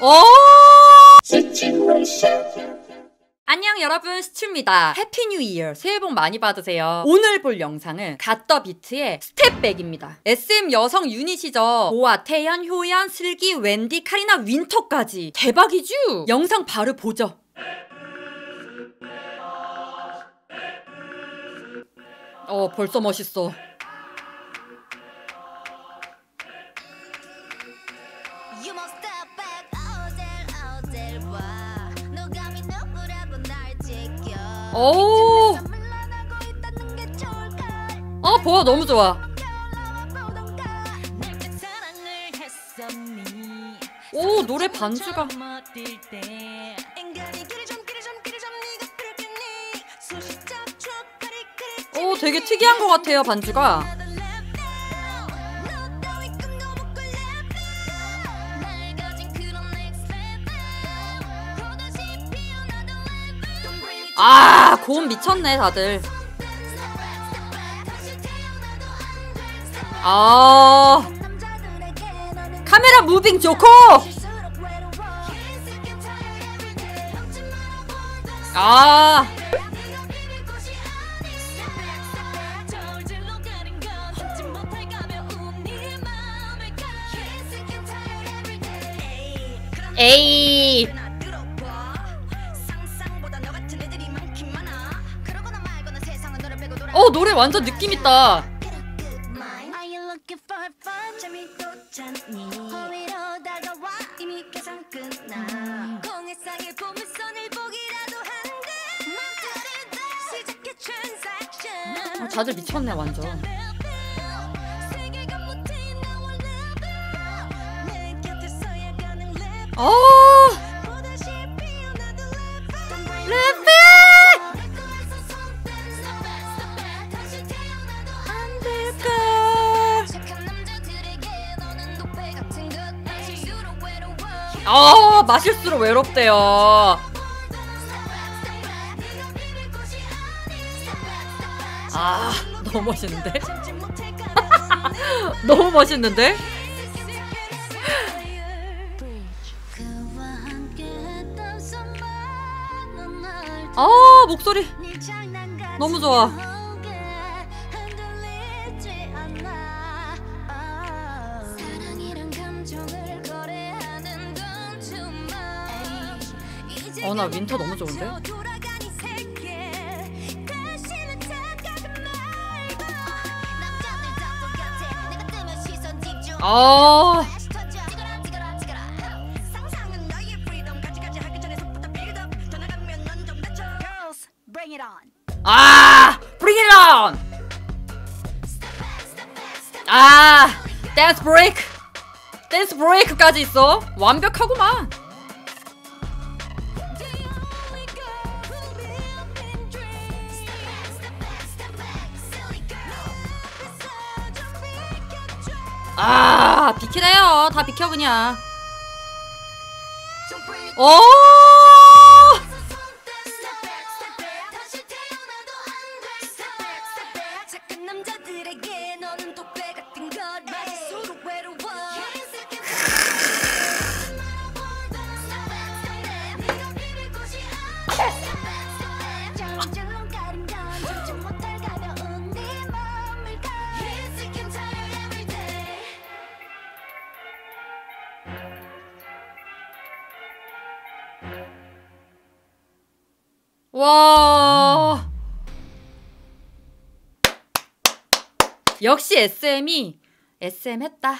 오! 안녕 여러분 시추입니다. Happy New Year 새해 복 많이 받으세요. 오늘 볼 영상은 GOT the beat의 Step Back입니다. SM 여성 유닛이죠. 보아, 태연, 효연, 슬기, 웬디, 카리나, 윈터까지 대박이죠? 영상 바로 보죠. 어 벌써 멋있어. 네가 그랬겠니 수십자 촉하리 그랬지 오 되게 특이한 것 같아요 반주가. 아 고음 미쳤네 다들. 아 카메라 무빙 좋고. 갈수록 데 맘들이 다 시작해 transaction. 어, 다들 미쳤네 완전. 세 아 마실수록 외롭대요. 아 너무 멋있는데? 너무 멋있는데? 아 목소리 너무 좋아. 어, 나 윈터 너무 좋은데? 아. 아, bring it on. 아, 댄스 브레이크. 댄스 브레이크까지 있어. 완벽하구만. 아, 비키래요. 다 비켜 그냥. 오! 와. 역시 SM이 SM 했다.